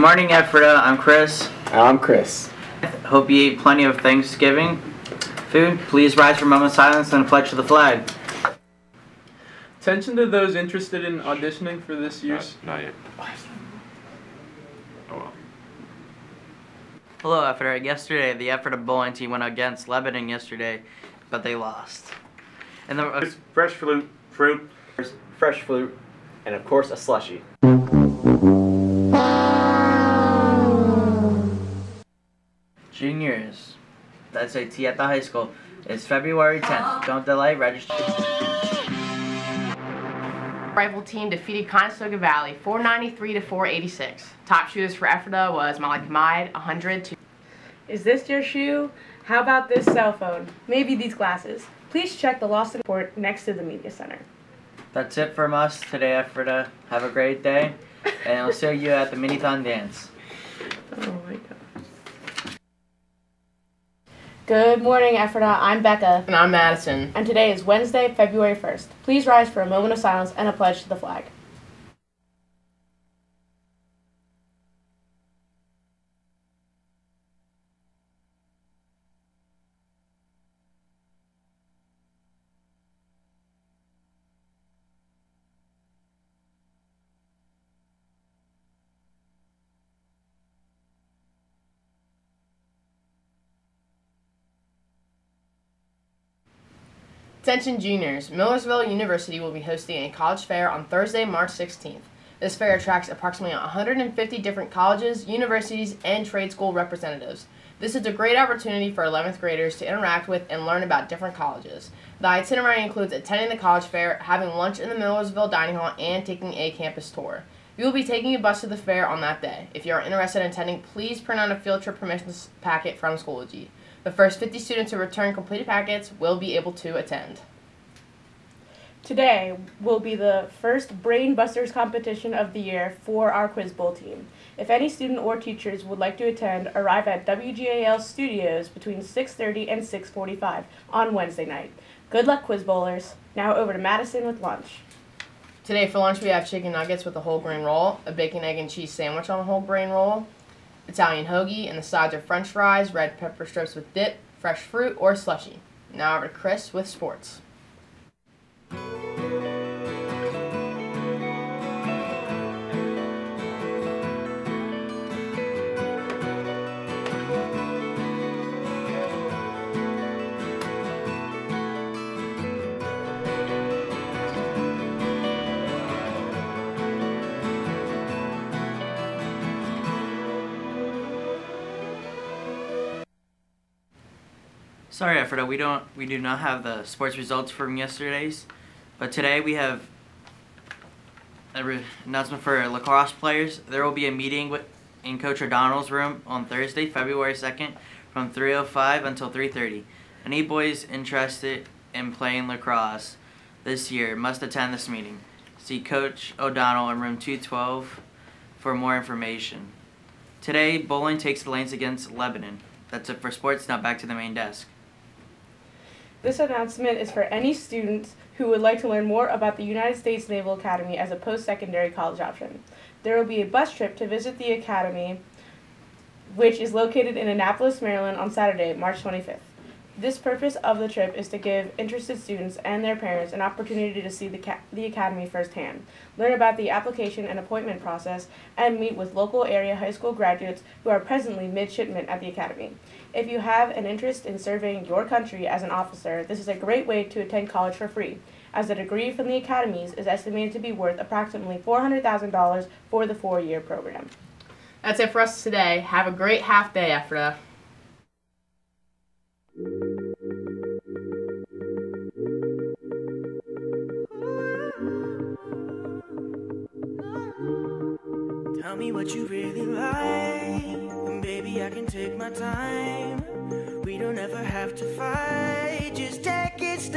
Morning, Ephrata. I'm Chris. I'm Chris. Hope you ate plenty of Thanksgiving food. Please rise for a moment of silence and a pledge to the flag. Attention to those interested in auditioning for this year's. Not, not yet. Oh well. Hello, Ephrata. Yesterday, the Ephrata bowling team went against Lebanon yesterday, but they lost. And the Fresh fruit, fruit. Fresh fruit, and of course a slushy. Juniors, that's SAT at the high school, It's February 10th. Don't delay. Register. Rival team defeated Conestoga Valley 493 to 486. Top shooters for Ephrata was Malik Hamid 100 to Is this your shoe? How about this cell phone? Maybe these glasses. Please check the lost report next to the media center. That's it from us today, Ephrata. Have a great day, and I'll see you at the Minithon dance. Oh my god. Good morning, Ephrata. I'm Becca, and I'm Madison. and today is Wednesday, February 1st. Please rise for a moment of silence and a pledge to the flag. Attention juniors, Millersville University will be hosting a college fair on Thursday, March 16th. This fair attracts approximately 150 different colleges, universities, and trade school representatives. This is a great opportunity for 11th graders to interact with and learn about different colleges. The itinerary includes attending the college fair, having lunch in the Millersville dining hall, and taking a campus tour. You will be taking a bus to the fair on that day. If you are interested in attending, please print out a field trip permissions packet from Schoology. The first 50 students who return completed packets will be able to attend. Today will be the first Brain Busters competition of the year for our Quiz Bowl team. If any student or teachers would like to attend, arrive at WGAL Studios between 6:30 and 6:45 on Wednesday night. Good luck, Quiz Bowlers. Now over to Madison with lunch. Today for lunch we have chicken nuggets with a whole grain roll, a bacon, egg, and cheese sandwich on a whole grain roll, Italian hoagie, and the sides are french fries, red pepper strips with dip, fresh fruit, or slushy. Now over to Chris with sports. Sorry, Ephrata, we don't we do not have the sports results from yesterday's, but today we have a re- announcement for lacrosse players. There will be a meeting with, in Coach O'Donnell's room on Thursday, February second, from 3:05 until 3:30. Any boys interested in playing lacrosse this year must attend this meeting. See Coach O'Donnell in room 212 for more information. Today, bowling takes the lanes against Lebanon. That's it for sports. Now back to the main desk. This announcement is for any students who would like to learn more about the United States Naval Academy as a post-secondary college option. There will be a bus trip to visit the academy, which is located in Annapolis, Maryland on Saturday, March 25th. This purpose of the trip is to give interested students and their parents an opportunity to see the, the academy firsthand, learn about the application and appointment process, and meet with local area high school graduates who are presently midshipmen at the academy. If you have an interest in serving your country as an officer, this is a great way to attend college for free, as the degree from the academies is estimated to be worth approximately $400,000 for the four-year program. That's it for us today. Have a great half day after. Tell me what you really like, baby, I can take my time. We don't ever have to fight, just take it step.